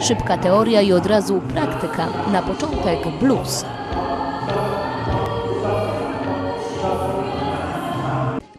Szybka teoria i od razu praktyka. Na początek blues.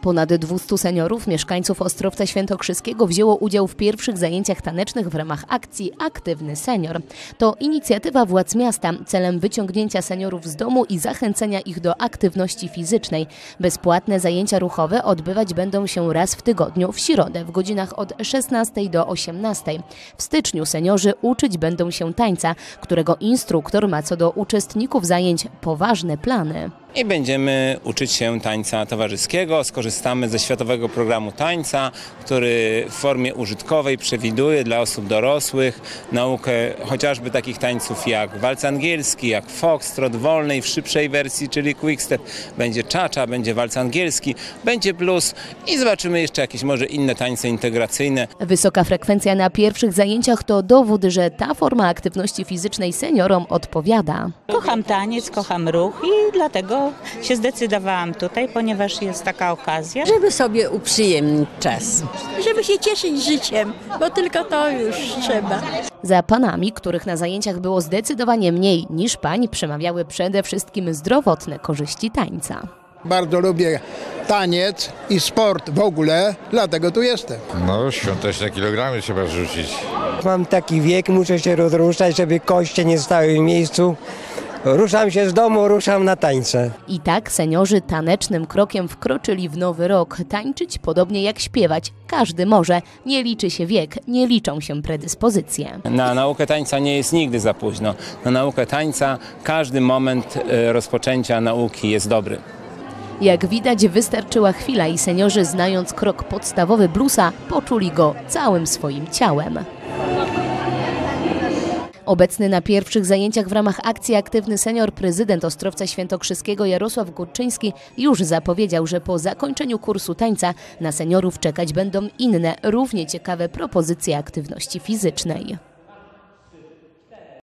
Ponad 200 seniorów, mieszkańców Ostrowca Świętokrzyskiego wzięło udział w pierwszych zajęciach tanecznych w ramach akcji Aktywny Senior. To inicjatywa władz miasta celem wyciągnięcia seniorów z domu i zachęcenia ich do aktywności fizycznej. Bezpłatne zajęcia ruchowe odbywać będą się raz w tygodniu w środę w godzinach od 16 do 18. W styczniu seniorzy uczyć będą się tańca, którego instruktor ma co do uczestników zajęć poważne plany. I będziemy uczyć się tańca towarzyskiego. Skorzystamy ze światowego programu tańca, który w formie użytkowej przewiduje dla osób dorosłych naukę chociażby takich tańców jak walc angielski, jak foxtrot wolnej w szybszej wersji, czyli quickstep. Będzie czacza, będzie walc angielski, będzie blues i zobaczymy jeszcze jakieś może inne tańce integracyjne. Wysoka frekwencja na pierwszych zajęciach to dowód, że ta forma aktywności fizycznej seniorom odpowiada. Kocham taniec, kocham ruch i dlatego się zdecydowałam tutaj, ponieważ jest taka okazja. żeby sobie uprzyjemnić czas, żeby się cieszyć życiem, bo tylko to już trzeba. Za panami, których na zajęciach było zdecydowanie mniej niż pań, przemawiały przede wszystkim zdrowotne korzyści tańca. Bardzo lubię taniec i sport w ogóle, dlatego tu jestem. No, świąteczne kilogramy trzeba rzucić. Mam taki wiek, muszę się rozruszać, żeby koście nie stały w miejscu. Ruszam się z domu, ruszam na tańce. I tak seniorzy tanecznym krokiem wkroczyli w nowy rok. Tańczyć podobnie jak śpiewać. Każdy może. Nie liczy się wiek, nie liczą się predyspozycje. Na naukę tańca nie jest nigdy za późno. Na naukę tańca każdy moment e, rozpoczęcia nauki jest dobry. Jak widać, wystarczyła chwila i seniorzy, znając krok podstawowy bluesa, poczuli go całym swoim ciałem. Obecny na pierwszych zajęciach w ramach akcji Aktywny Senior prezydent Ostrowca Świętokrzyskiego Jarosław Górczyński już zapowiedział, że po zakończeniu kursu tańca na seniorów czekać będą inne, równie ciekawe propozycje aktywności fizycznej.